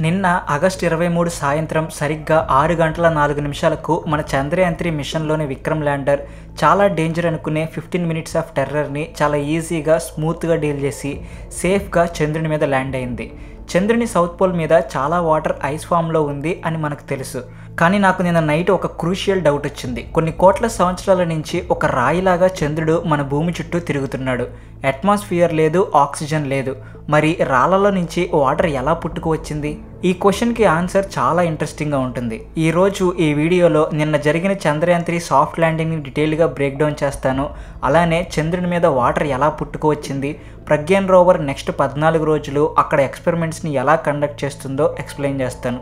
నిన్న ఆగస్టు ఇరవై మూడు సాయంత్రం సరిగ్గా ఆరు గంటల నాలుగు నిమిషాలకు మన చంద్రయాన్ త్రీ మిషన్లోని విక్రమ్ ల్యాండర్ చాలా డేంజర్ అనుకునే ఫిఫ్టీన్ మినిట్స్ ఆఫ్ టెర్రర్ని చాలా ఈజీగా స్మూత్గా డీల్ చేసి సేఫ్గా చంద్రుని మీద ల్యాండ్ అయింది. చంద్రుని సౌత్ పోల్ మీద చాలా వాటర్ ఐస్ ఫామ్లో ఉంది అని మనకు తెలుసు. కానీ నాకు నిన్న నైట్ ఒక క్రూషియల్ డౌట్ వచ్చింది. కొన్ని కోట్ల సంవత్సరాల నుంచి ఒక రాయిలాగా చంద్రుడు మన భూమి చుట్టూ తిరుగుతున్నాడు. అట్మాస్ఫియర్ లేదు ఆక్సిజన్ లేదు. మరి రాళ్ళలో నుంచి వాటర్ ఎలా పుట్టుకు వచ్చింది ఈ క్వశ్చన్కి ఆన్సర్ చాలా ఇంట్రెస్టింగ్గా ఉంటుంది. ఈరోజు ఈ వీడియోలో నిన్న జరిగిన చంద్రయాన్ త్రీ సాఫ్ట్ ల్యాండింగ్ని డీటెయిల్గా బ్రేక్ డౌన్ చేస్తాను. అలానే చంద్రుని మీద వాటర్ ఎలా పుట్టుకు వచ్చింది ప్రజ్ఞాన్ రోవర్ నెక్స్ట్ పద్నాలుగు రోజులు అక్కడ ఎక్స్పెరిమెంట్స్ని ఎలా కండక్ట్ చేస్తుందో ఎక్స్ప్లెయిన్ చేస్తాను.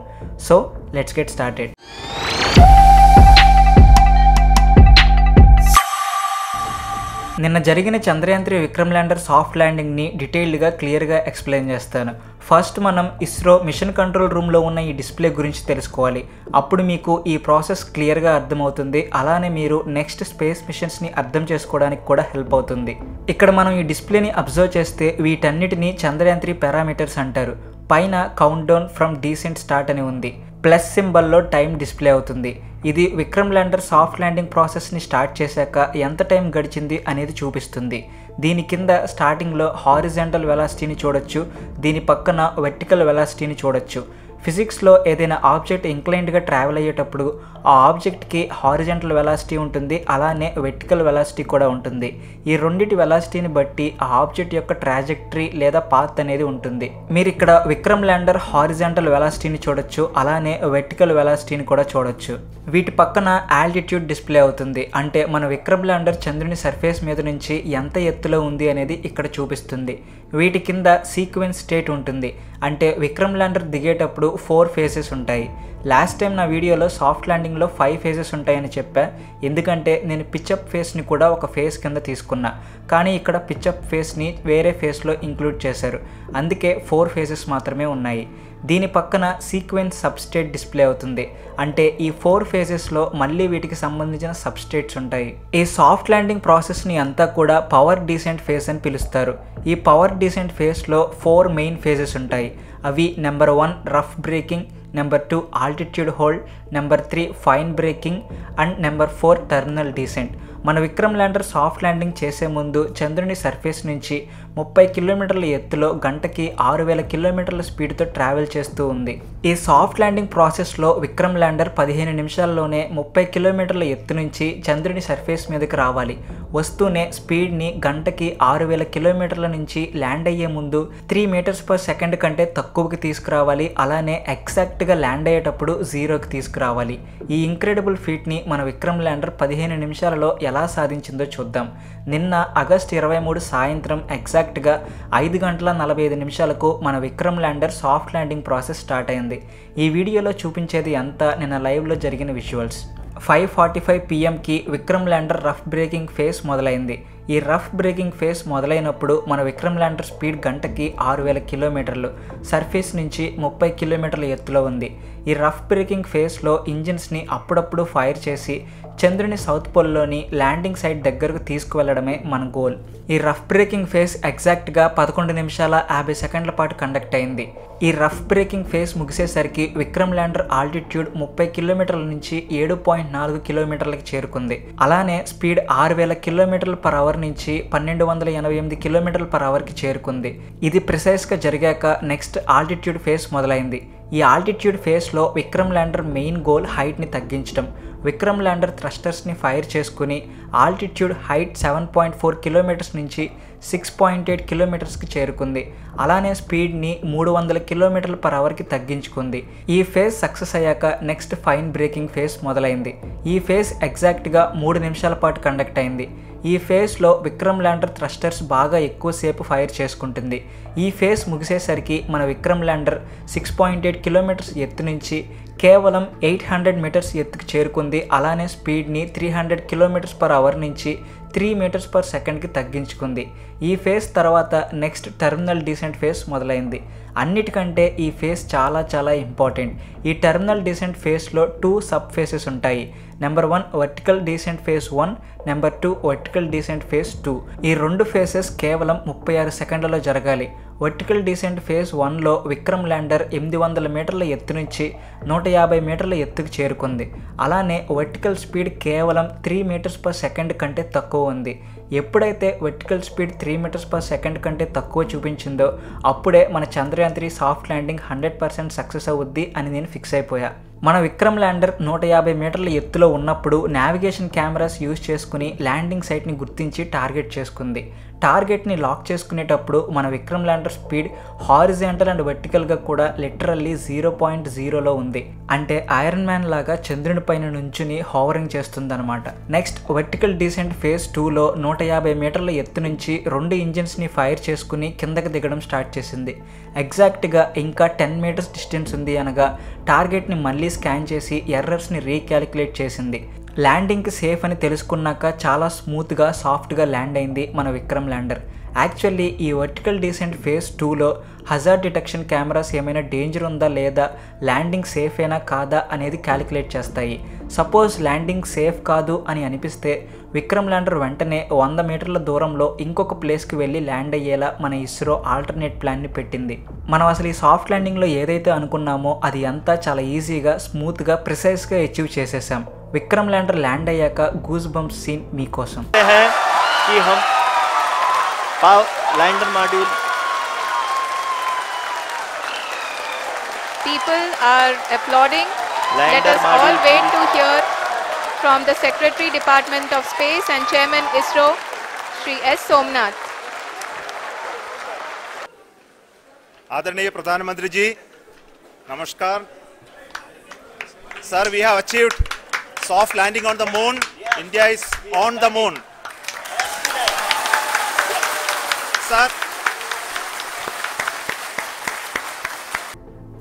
So let's get started. నిన్న జరిగిన Chandrayaan three Vikram lander soft ల్యాండింగ్ని డీటెయిల్డ్గా క్లియర్గా ఎక్స్ప్లెయిన్ చేస్తాను. ఫస్ట్ మనం ఇస్రో మిషన్ కంట్రోల్ రూమ్లో ఉన్న ఈ డిస్ప్లే గురించి తెలుసుకోవాలి. అప్పుడు మీకు ఈ ప్రాసెస్ క్లియర్గా అర్థమవుతుంది. అలానే మీరు నెక్స్ట్ స్పేస్ మిషన్స్ని అర్థం చేసుకోవడానికి కూడా హెల్ప్ అవుతుంది. ఇక్కడ మనం ఈ డిస్ప్లేని అబ్జర్వ్ చేస్తే వీటన్నిటిని చంద్రయాన్ త్రీ పారామీటర్స్ అంటారు. పైన count down from descent start అని ఉంది. ప్లస్ సింబల్లో టైం డిస్ప్లే అవుతుంది. ఇది విక్రమ్ ల్యాండర్ సాఫ్ట్ ల్యాండింగ్ ప్రాసెస్ని స్టార్ట్ చేశాక ఎంత టైం గడిచింది అనేది చూపిస్తుంది. దీని కింద స్టార్టింగ్లో హారిజెంటల్ వెలాసిటీని చూడొచ్చు. దీని పక్కన వెర్టికల్ వెలాసిటీని చూడొచ్చు. ఫిజిక్స్లో ఏదైనా ఆబ్జెక్ట్ ఇంక్లైన్డ్గా ట్రావెల్ అయ్యేటప్పుడు ఆ ఆబ్జెక్ట్కి హారిజెంటల్ వెలాసిటీ ఉంటుంది అలానే వెర్టికల్ వెలాసిటీ కూడా ఉంటుంది. ఈ రెండింటి వెలాసిటీని బట్టి ఆ ఆబ్జెక్ట్ యొక్క ట్రాజెక్టరీ లేదా పాత్ అనేది ఉంటుంది. మీరు ఇక్కడ విక్రమ్ ల్యాండర్ హారిజెంటల్ వెలాసిటీని చూడొచ్చు అలానే వెర్టికల్ వెలాసిటీని కూడా చూడొచ్చు. వీటి పక్కన ఆల్టిట్యూడ్ డిస్ప్లే అవుతుంది. అంటే మన విక్రమ్ ల్యాండర్ చంద్రుని సర్ఫేస్ మీద నుంచి ఎంత ఎత్తులో ఉంది అనేది ఇక్కడ చూపిస్తుంది. వీటి కింద సీక్వెన్స్ స్టేట్ ఉంటుంది. అంటే విక్రమ్ ల్యాండర్ దిగేటప్పుడు ఫోర్ ఫేజెస్ ఉంటాయి. లాస్ట్ టైం నా వీడియోలో సాఫ్ట్ ల్యాండింగ్లో ఫైవ్ ఫేసెస్ ఉంటాయని చెప్పా. ఎందుకంటే నేను పిచ్చప్ ఫేస్ని కూడా ఒక ఫేస్ కింద తీసుకున్నా. కానీ ఇక్కడ పిచ్చప్ ఫేస్ని వేరే ఫేస్లో ఇంక్లూడ్ చేశారు. అందుకే ఫోర్ ఫేజెస్ మాత్రమే ఉన్నాయి. దీని పక్కన సీక్వెన్స్ సబ్స్టేట్ డిస్ప్లే అవుతుంది. అంటే ఈ ఫోర్ ఫేజెస్లో మళ్ళీ వీటికి సంబంధించిన సబ్స్టేట్స్ ఉంటాయి. ఈ సాఫ్ట్ ల్యాండింగ్ ప్రాసెస్ని అంతా కూడా పవర్ డీసెంట్ ఫేజ్ అని పిలుస్తారు. ఈ పవర్ డీసెంట్ ఫేజ్లో ఫోర్ మెయిన్ ఫేజెస్ ఉంటాయి. అవి number one rough braking number two altitude hold number three fine braking and number four terminal descent. మన విక్రమ్ ల్యాండర్ సాఫ్ట్ ల్యాండింగ్ చేసే ముందు చంద్రుని సర్ఫేస్ నుంచి ముప్పై కిలోమీటర్ల ఎత్తులో గంటకి ఆరు వేల కిలోమీటర్ల స్పీడ్తో ట్రావెల్ చేస్తూ ఉంది. ఈ సాఫ్ట్ ల్యాండింగ్ ప్రాసెస్లో విక్రమ్ ల్యాండర్ పదిహేను నిమిషాల్లోనే ముప్పై కిలోమీటర్ల ఎత్తు నుంచి చంద్రుని సర్ఫేస్ మీదకి రావాలి. వస్తూనే స్పీడ్ని గంటకి ఆరు వేల కిలోమీటర్ల నుంచి ల్యాండ్ అయ్యే ముందు త్రీ మీటర్స్ పర్ సెకండ్ కంటే తక్కువకి తీసుకురావాలి. అలానే ఎగ్జాక్ట్గా ల్యాండ్ అయ్యేటప్పుడు జీరోకి తీసుకురావాలి. ఈ ఇంక్రెడిబుల్ ఫీట్ని మన విక్రమ్ ల్యాండర్ పదిహేను నిమిషాలలో ఎలా సాధించిందో చూద్దాం. నిన్న ఆగస్ట్ ఇరవై మూడు సాయంత్రం ఎగ్జాక్ట్గా ఐదు గంటల నలభై ఐదు నిమిషాలకు మన Vikram lander soft landing process start అయింది. ఈ వీడియోలో చూపించేది అంతా నిన్న లైవ్లో జరిగిన visuals. Five forty five పిఎంకి Vikram lander rough braking phase మొదలైంది. ఈ రఫ్ బ్రేకింగ్ ఫేస్ మొదలైనప్పుడు మన విక్రమ్ ల్యాండర్ స్పీడ్ గంటకి ఆరు వేల కిలోమీటర్లు. సర్ఫేస్ నుంచి ముప్పై కిలోమీటర్ల ఎత్తులో ఉంది. ఈ రఫ్ బ్రేకింగ్ ఫేస్లో ఇంజిన్స్ని అప్పుడప్పుడు ఫైర్ చేసి చంద్రుని సౌత్ పోల్లోని ల్యాండింగ్ సైట్ దగ్గరకు తీసుకువెళ్ళడమే మన గోల్. ఈ రఫ్ బ్రేకింగ్ ఫేస్ ఎగ్జాక్ట్గా పదకొండు నిమిషాల యాభై సెకండ్ల పాటు కండక్ట్ అయింది. ఈ రఫ్ బ్రేకింగ్ ఫేస్ ముగిసేసరికి విక్రమ్ ల్యాండర్ ఆల్టిట్యూడ్ ముప్పై కిలోమీటర్ల నుంచి ఏడు పాయింట్ నాలుగు కిలోమీటర్లకి చేరుకుంది. అలానే స్పీడ్ ఆరు వేల కిలోమీటర్ల పర్ అవర్ నుంచి పన్నెండు వందల ఎనభై ఎనిమిది కిలోమీటర్ల పర్ అవర్కి చేరుకుంది. ఇది ప్రిసైస్గా జరిగాక నెక్స్ట్ ఆల్టిట్యూడ్ ఫేస్ మొదలైంది. ఈ ఆల్టిట్యూడ్ ఫేస్లో విక్రమ్ ల్యాండర్ మెయిన్ గోల్ హైట్ని తగ్గించడం. విక్రమ్ ల్యాండర్ థ్రస్టర్స్ని ఫైర్ చేసుకుని altitude height seven point four kilometres నుంచి సిక్స్ పాయింట్ ఎయిట్ కిలోమీటర్స్కి చేరుకుంది. అలానే స్పీడ్ని మూడు వందల కిలోమీటర్ల పర్ అవర్కి తగ్గించుకుంది. ఈ ఫేజ్ సక్సెస్ అయ్యాక నెక్స్ట్ ఫైన్ బ్రేకింగ్ ఫేజ్ మొదలైంది. ఈ ఫేజ్ ఎగ్జాక్ట్గా మూడు నిమిషాల పాటు కండక్ట్ అయింది. ఈ ఫేజ్లో విక్రమ్ ల్యాండర్ థ్రస్టర్స్ బాగా ఎక్కువసేపు ఫైర్ చేసుకుంటుంది. ఈ ఫేజ్ ముగిసేసరికి మన Vikram lander six point eight kilometres ఎత్తు నుంచి కేవలం ఎయిట్ హండ్రెడ్ మీటర్స్ ఎత్తుకు చేరుకుంది. అలానే స్పీడ్ని three hundred kilometres per hour నుంచి త్రీ మీటర్స్ పర్ సెకండ్కి తగ్గించుకుంది. ఈ ఫేజ్ తర్వాత నెక్స్ట్ టెర్మినల్ డీసెంట్ ఫేజ్ మొదలైంది. అన్నిటికంటే ఈ ఫేజ్ చాలా చాలా ఇంపార్టెంట్. ఈ టెర్మినల్ డీసెంట్ ఫేజ్లో టూ సబ్ ఫేసెస్ ఉంటాయి. Number one vertical descent phase one number two vertical descent phase two. ఈ రెండు ఫేసెస్ కేవలం ముప్పై ఆరు సెకండ్లలో జరగాలి. వర్టికల్ డీసెంట్ ఫేజ్ వన్లో విక్రమ్ ల్యాండర్ ఎనిమిది వందల మీటర్ల ఎత్తు నుంచి నూట యాభై మీటర్ల ఎత్తుకు చేరుకుంది. అలానే వర్టికల్ స్పీడ్ కేవలం త్రీ మీటర్స్ పర్ సెకండ్ కంటే తక్కువ ఉంది. ఎప్పుడైతే vertical speed three metres per second కంటే తక్కువ చూపించిందో అప్పుడే మన Chandrayaan three soft landing hundred percent success అవుద్ది అని నేను ఫిక్స్ అయిపోయా. మన విక్రమ్ ల్యాండర్ నూట యాభై మీటర్ల ఎత్తులో ఉన్నప్పుడు నావిగేషన్ కెమెరాస్ యూజ్ చేసుకుని ల్యాండింగ్ సైట్ని గుర్తించి టార్గెట్ చేసుకుంది. టార్గెట్ని లాక్ చేసుకునేటప్పుడు మన Vikram lander speed horizontal and వర్టికల్గా కూడా లిటరల్లీ జీరో పాయింట్ జీరోలో ఉంది. అంటే ఐరన్ మ్యాన్ లాగా చంద్రుని పైన నుంచుని హోవరింగ్ చేస్తుందన్నమాట. నెక్స్ట్ వర్టికల్ డీసెంట్ ఫేజ్ టూలో నూట యాభై మీటర్ల ఎత్తు నుంచి రెండు ఇంజిన్స్ని ఫైర్ చేసుకుని కిందకి దిగడం స్టార్ట్ చేసింది. ఎగ్జాక్ట్గా ఇంకా టెన్ మీటర్స్ డిస్టెన్స్ ఉంది అనగా టార్గెట్ని మళ్ళీ స్కాన్ చేసి ఎర్రర్స్ని రీక్యాలిక్యులేట్ చేసింది. ల్యాండింగ్కి సేఫ్ అని తెలుసుకున్నాక చాలా స్మూత్గా సాఫ్ట్గా ల్యాండ్ అయింది మన విక్రమ్ ల్యాండర్ యాక్చువల్లీ ఈ వర్టికల్ డీసెంట్ ఫేజ్ టూలో హజార్ డిటెక్షన్ కెమెరాస్ ఏమైనా డేంజర్ ఉందా లేదా ల్యాండింగ్ సేఫేనా కాదా అనేది క్యాలిక్యులేట్ చేస్తాయి. సపోజ్ ల్యాండింగ్ సేఫ్ కాదు అని అనిపిస్తే విక్రమ్ ల్యాండర్ వెంటనే వంద మీటర్ల దూరంలో ఇంకొక ప్లేస్కి వెళ్ళి ల్యాండ్ అయ్యేలా మన ఇస్రో ఆల్టర్నేట్ ప్లాన్ని పెట్టింది. మనం అసలు ఈ సాఫ్ట్ ల్యాండింగ్లో ఏదైతే అనుకున్నామో అది అంతా చాలా ఈజీగా స్మూత్గా ప్రిసైజ్గా అచీవ్ చేసేసాం. విక్రమ్ ల్యాండర్ ల్యాండ్ అయ్యాక గూస్ బంప్స్ సీన్ మీకోసం है कि हम पाव lander module People are applauding. Let Lander us all module wait to hear from the Secretary Department of Space and Chairman ISRO, Shri S. Somnath. आदरणीय प्रधानमंत्री जी नमस्कार sir we have achieved soft landing on the moon. India is on the moon. Sir.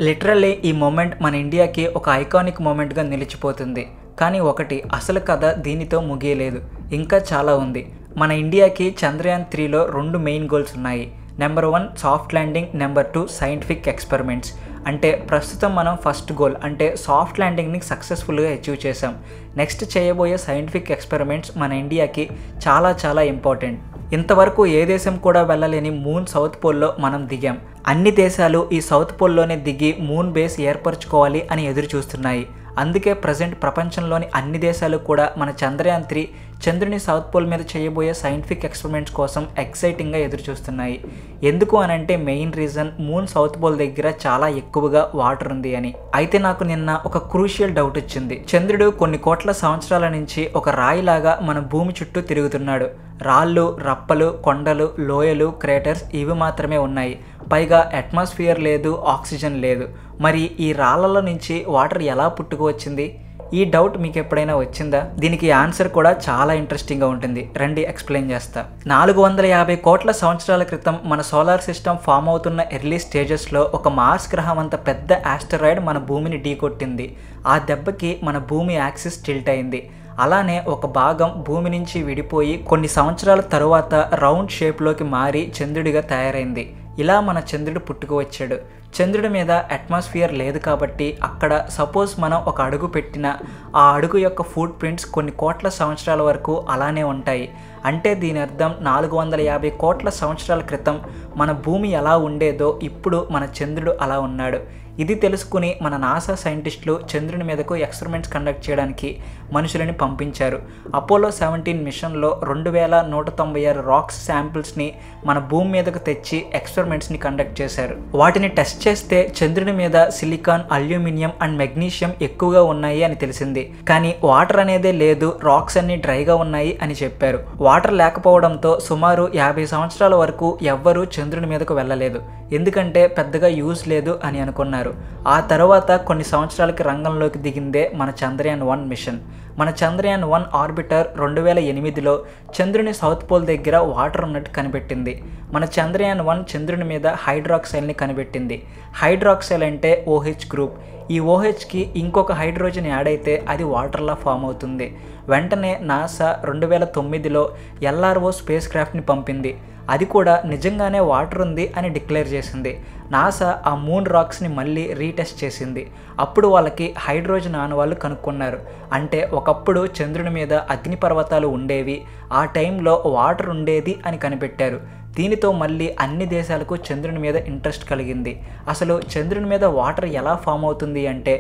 Literally ఈ moment మన ఇండియాకి ఒక iconic మూమెంట్గా నిలిచిపోతుంది కానీ ఒకటి అసలు కథ దీనితో ముగియలేదు ఇంకా చాలా ఉంది మన ఇండియాకి చంద్రయాన్ త్రీలో రెండు మెయిన్ గోల్స్ ఉన్నాయి number one soft landing number two scientific experiments అంటే ప్రస్తుతం మనం ఫస్ట్ గోల్ అంటే సాఫ్ట్ ల్యాండింగ్ని సక్సెస్ఫుల్గా అచీవ్ చేసాం నెక్స్ట్ చేయబోయే సైంటిఫిక్ ఎక్స్పెరిమెంట్స్ మన ఇండియాకి చాలా చాలా ఇంపార్టెంట్ ఇంతవరకు ఏ దేశం కూడా వెళ్ళలేని మూన్ సౌత్ పోల్లో మనం దిగాం. అన్ని దేశాలు ఈ సౌత్ పోల్లోనే దిగి మూన్ బేస్ ఏర్పరచుకోవాలి అని ఎదురు చూస్తున్నాయి అందుకే ప్రజెంట్ ప్రపంచంలోని అన్ని దేశాలు కూడా మన చంద్రయాన్ త్రీ చంద్రుని సౌత్ పోల్ మీద చేయబోయే సైంటిఫిక్ ఎక్స్పెరిమెంట్స్ కోసం ఎక్సైటింగ్గా ఎదురు చూస్తున్నాయి ఎందుకు అనంటే main reason moon south pole దగ్గర చాలా ఎక్కువగా వాటర్ ఉంది అని. అయితే నాకు నిన్న ఒక క్రూషియల్ డౌట్ వచ్చింది. చంద్రుడు కొన్ని కోట్ల సంవత్సరాల నుంచి ఒక రాయిలాగా మన భూమి చుట్టూ తిరుగుతున్నాడు. రాళ్ళు రప్పలు కొండలు లోయలు క్రేటర్స్ ఇవి మాత్రమే ఉన్నాయి. పైగా అట్మాస్ఫియర్ లేదు ఆక్సిజన్ లేదు. మరి ఈ రాళ్ళలో నుంచి వాటర్ ఎలా పుట్టుకు వచ్చింది ఈ డౌట్ మీకు ఎప్పుడైనా వచ్చిందా? దీనికి ఆన్సర్ కూడా చాలా ఇంట్రెస్టింగ్గా ఉంటుంది. రండి ఎక్స్ప్లెయిన్ చేస్తా. నాలుగు వందల యాభై కోట్ల సంవత్సరాల క్రితం మన సోలార్ సిస్టమ్ ఫామ్ అవుతున్న ఎర్లీ స్టేజెస్లో ఒక మార్స్ గ్రహం అంత పెద్ద ఆస్టరాయిడ్ మన భూమిని ఢీకొట్టింది. ఆ దెబ్బకి మన భూమి యాక్సిస్ టిల్ట్ అయింది. అలానే ఒక భాగం భూమి నుంచి విడిపోయి కొన్ని సంవత్సరాల తరువాత రౌండ్ షేప్లోకి మారి చంద్రుడిగా తయారైంది. ఇలా మన చంద్రుడు పుట్టుకు వచ్చాడు చంద్రుడి మీద అట్మాస్ఫియర్ లేదు కాబట్టి అక్కడ సపోజ్ మనం ఒక అడుగు పెట్టిన ఆ అడుగు యొక్క ఫుట్ ప్రింట్స్ కొన్ని కోట్ల సంవత్సరాల వరకు అలానే ఉంటాయి. అంటే దీని అర్థం నాలుగు వందల యాభై కోట్ల సంవత్సరాల క్రితం మన భూమి ఎలా ఉండేదో ఇప్పుడు మన చంద్రుడు అలా ఉన్నాడు. ఇది తెలుసుకుని మన నాసా సైంటిస్టులు చంద్రుని మీదకు ఎక్స్పెరిమెంట్స్ కండక్ట్ చేయడానికి మనుషులని పంపించారు. అపోలో సెవెంటీన్ మిషన్లో రెండు వేల నూట తొంభై ఆరు రాక్స్ శాంపిల్స్ని మన భూమి మీదకు తెచ్చి ఎక్స్పెరిమెంట్స్ని కండక్ట్ చేశారు. వాటిని టెస్ట్ చేస్తే చంద్రుని మీద సిలికాన్ అల్యూమినియం అండ్ మెగ్నీషియం ఎక్కువగా ఉన్నాయి అని తెలిసింది. కానీ వాటర్ అనేదే లేదు రాక్స్ అన్ని డ్రైగా ఉన్నాయి అని చెప్పారు. వాటర్ లేకపోవడంతో సుమారు యాభై సంవత్సరాల వరకు ఎవ్వరూ చంద్రుని మీదకు వెళ్ళలేదు. ఎందుకంటే పెద్దగా యూజ్ లేదు అని అనుకున్నారు. ఆ తర్వాత కొన్ని సంవత్సరాలకి రంగంలోకి దిగిందే మన చంద్రయాన్ వన్ మిషన్. మన చంద్రయాన్ వన్ ఆర్బిటర్ రెండు వేల ఎనిమిదిలో చంద్రుని సౌత్ పోల్ దగ్గర వాటర్ ఉన్నట్టు కనిపెట్టింది. మన చంద్రయాన్ వన్ చంద్రుని మీద హైడ్రాక్సైల్ని కనిపెట్టింది. హైడ్రాక్సైల్ అంటే ఓహెచ్ గ్రూప్. ఈ ఓహెచ్కి ఇంకొక హైడ్రోజన్ యాడ్ అయితే అది వాటర్లా ఫామ్ అవుతుంది. వెంటనే నాసా రెండు వేల తొమ్మిదిలో ఎల్ఆర్ఓ స్పేస్ క్రాఫ్ట్ని పంపింది. అది కూడా నిజంగానే వాటర్ ఉంది అని డిక్లేర్ చేసింది. నాసా ఆ మూన్ రాక్స్ని మళ్ళీ రీటెస్ట్ చేసింది. అప్పుడు వాళ్ళకి హైడ్రోజన్ ఆనవాళ్ళు కనుక్కున్నారు. అంటే ఒకప్పుడు చంద్రుని మీద అగ్నిపర్వతాలు ఉండేవి. ఆ టైంలో వాటర్ ఉండేది అని కనిపెట్టారు. దీనితో మళ్ళీ అన్ని దేశాలకు చంద్రుని మీద ఇంట్రెస్ట్ కలిగింది. అసలు చంద్రుని మీద వాటర్ ఎలా ఫామ్ అవుతుంది అంటే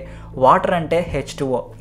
వాటర్ అంటే హెచ్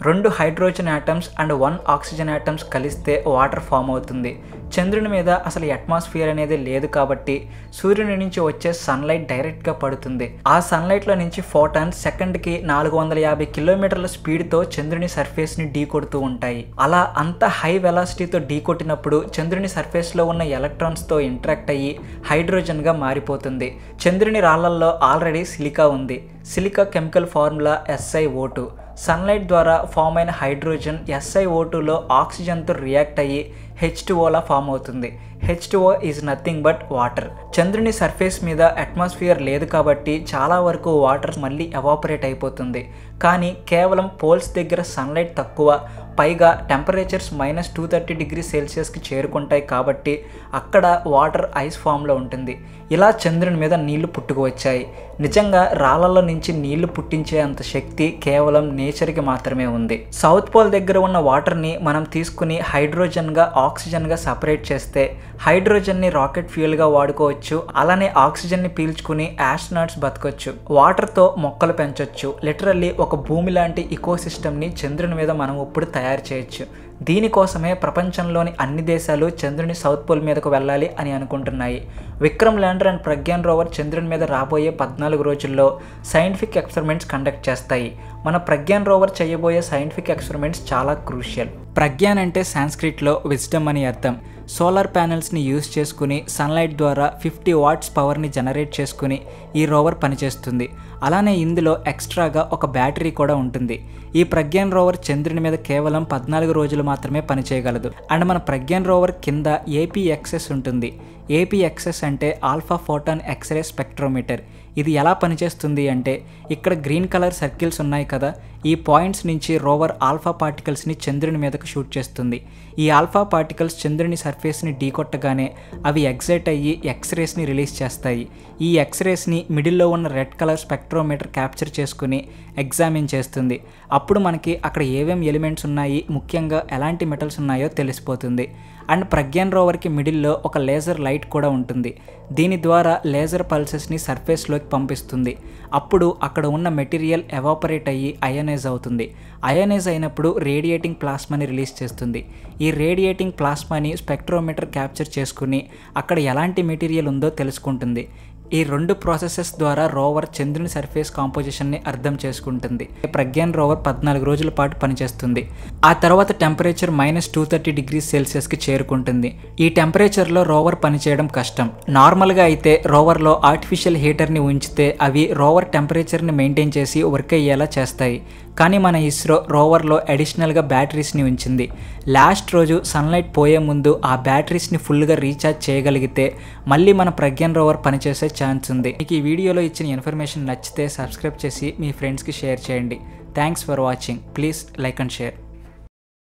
రెండు hydrogen atoms and one oxygen atoms కలిస్తే వాటర్ ఫామ్ అవుతుంది. చంద్రుని మీద అసలు అట్మాస్ఫియర్ అనేది లేదు కాబట్టి సూర్యుని నుంచి వచ్చే సన్లైట్ డైరెక్ట్గా పడుతుంది. ఆ సన్లైట్లో నుంచి ఫోటాన్ సెకండ్కి నాలుగు వందల యాభై కిలోమీటర్ల స్పీడ్తో చంద్రుని సర్ఫేస్ని ఢీ కొడుతూ ఉంటాయి. అలా అంత హై వెలాసిటీతో ఢీ కొట్టినప్పుడు చంద్రుని సర్ఫేస్లో ఉన్న ఎలక్ట్రాన్స్తో ఇంటరాక్ట్ అయ్యి హైడ్రోజన్గా మారిపోతుంది. చంద్రుని రాళ్ళల్లో ఆల్రెడీ సిలికా ఉంది. Silica chemical formula SI O two sunlight ద్వారా ఫామ్ అయిన హైడ్రోజన్ ఎస్ఐ ఓటులో ఆక్సిజన్తో రియాక్ట్ అయ్యి హెచ్ టూఓలా ఫామ్ అవుతుంది. H is nothing but water చంద్రుని సర్ఫేస్ మీద అట్మాస్ఫియర్ లేదు కాబట్టి చాలా వరకు వాటర్ మళ్ళీ ఎవాపరేట్ అయిపోతుంది. కానీ కేవలం పోల్స్ దగ్గర సన్లైట్ తక్కువ. పైగా temperatures minus two thirty degree సెల్సియస్కి చేరుకుంటాయి కాబట్టి అక్కడ వాటర్ ఐస్ ఫామ్లో ఉంటుంది. ఇలా చంద్రుని మీద నీళ్ళు పుట్టుకు వచ్చాయి నిజంగా రాళ్ళలో నుంచి నీళ్ళు పుట్టించే అంత శక్తి కేవలం నేచర్కి మాత్రమే ఉంది. సౌత్ పోల్ దగ్గర ఉన్న వాటర్ని మనం తీసుకుని హైడ్రోజన్గా ఆక్సిజన్గా సపరేట్ చేస్తే హైడ్రోజన్ని రాకెట్ ఫ్యూయల్గా వాడుకోవచ్చు అలానే ఆక్సిజన్ని పీల్చుకుని యాస్ట్రనాట్స్ బతకొచ్చు వాటర్తో మొక్కలు పెంచొచ్చు లిటరల్లీ ఒక భూమి లాంటి ఇకోసిస్టమ్ని చంద్రుని మీద మనం ఇప్పుడు తయారు చేయొచ్చు. దీనికోసమే ప్రపంచంలోని అన్ని దేశాలు చంద్రుని సౌత్ పోల్ మీదకు వెళ్ళాలి అని అనుకుంటున్నాయి. Vikram lander and Pragyan rover చంద్రుని మీద రాబోయే పద్నాలుగు రోజుల్లో సైంటిఫిక్ ఎక్స్పెరిమెంట్స్ కండక్ట్ చేస్తాయి. మన ప్రజ్ఞాన్ రోవర్ చేయబోయే సైంటిఫిక్ ఎక్స్పెరిమెంట్స్ చాలా క్రూషియల్. ప్రజ్ఞాన్ అంటే సాంస్క్రిట్లో విజ్డమ్ అని అర్థం. సోలార్ ప్యానెల్స్ని యూజ్ చేసుకుని సన్లైట్ ద్వారా ఫిఫ్టీ వాట్స్ పవర్ని జనరేట్ చేసుకుని ఈ రోవర్ పనిచేస్తుంది. అలానే ఇందులో ఎక్స్ట్రాగా ఒక బ్యాటరీ కూడా ఉంటుంది. ఈ ప్రజ్ఞాన్ రోవర్ చంద్రుని మీద కేవలం పద్నాలుగు రోజులు మాత్రమే పనిచేయగలదు. అండ్ మన ప్రజ్ఞాన్ రోవర్ కింద ఏపీఎక్సెస్ ఉంటుంది. ఏపీఎక్సెస్ అంటే ఆల్ఫా ఫోటాన్ ఎక్స్రే స్పెక్ట్రోమీటర్. ఇది ఎలా పనిచేస్తుంది అంటే ఇక్కడ గ్రీన్ కలర్ సర్కిల్స్ ఉన్నాయి కదా ఈ పాయింట్స్ నుంచి రోవర్ ఆల్ఫా పార్టికల్స్ని చంద్రుని మీదకు షూట్ చేస్తుంది. ఈ ఆల్ఫా పార్టికల్స్ చంద్రుని సర్ఫేస్ని ఢీకొట్టగానే అవి ఎగ్జైట్ అయ్యి ఎక్స్రేస్ని రిలీజ్ చేస్తాయి. ఈ ఎక్స్రేస్ని మిడిల్లో ఉన్న రెడ్ కలర్ స్పెక్ట్రోమీటర్ క్యాప్చర్ చేసుకుని ఎగ్జామిన్ చేస్తుంది. అప్పుడు మనకి అక్కడ ఏమేం ఎలిమెంట్స్ ఉన్నాయి ముఖ్యంగా ఎలాంటి మెటల్స్ ఉన్నాయో తెలిసిపోతుంది. అండ్ ప్రజ్ఞాన్ రోవర్కి మిడిల్లో ఒక లేజర్ లైట్ కూడా ఉంటుంది. దీని ద్వారా లేజర్ పల్సెస్ని సర్ఫేస్లోకి పంపిస్తుంది. అప్పుడు అక్కడ ఉన్న మెటీరియల్ ఎవాపరేట్ అయ్యి అయనైజ్ అవుతుంది. అయనైజ్ అయినప్పుడు రేడియేటింగ్ ప్లాస్మాని రిలీజ్ చేస్తుంది. ఈ రేడియేటింగ్ ప్లాస్మాని స్పెక్ట్రోమీటర్ క్యాప్చర్ చేసుకుని అక్కడ ఎలాంటి మెటీరియల్ ఉందో తెలుసుకుంటుంది. ఈ రెండు ప్రాసెసెస్ ద్వారా రోవర్ చంద్రుని సర్ఫేస్ కాంపోజిషన్ని అర్థం చేసుకుంటుంది. ప్రజ్ఞాన్ రోవర్ పద్నాలుగు రోజుల పాటు పనిచేస్తుంది. ఆ తర్వాత temperature minus two thirty degree సెల్సియస్కి చేరుకుంటుంది. ఈ టెంపరేచర్లో రోవర్ పనిచేయడం కష్టం. నార్మల్గా అయితే రోవర్లో ఆర్టిఫిషియల్ హీటర్ని ఉంచితే అవి రోవర్ టెంపరేచర్ని మెయింటైన్ చేసి వర్క్ అయ్యేలా చేస్తాయి. కానీ మన ఇస్రో రోవర్లో అడిషనల్గా బ్యాటరీస్ని ఉంచింది. లాస్ట్ రోజు సన్లైట్ పోయే ముందు ఆ బ్యాటరీస్ని ఫుల్గా రీఛార్జ్ చేయగలిగితే మళ్ళీ మన ప్రజ్ఞన్ రోవర్ పనిచేసే ఛాన్స్ ఉంది. మీకు ఈ వీడియోలో ఇచ్చిన ఇన్ఫర్మేషన్ నచ్చితే సబ్స్క్రైబ్ చేసి మీ ఫ్రెండ్స్కి షేర్ చేయండి. Thanks for watching. Please like and share.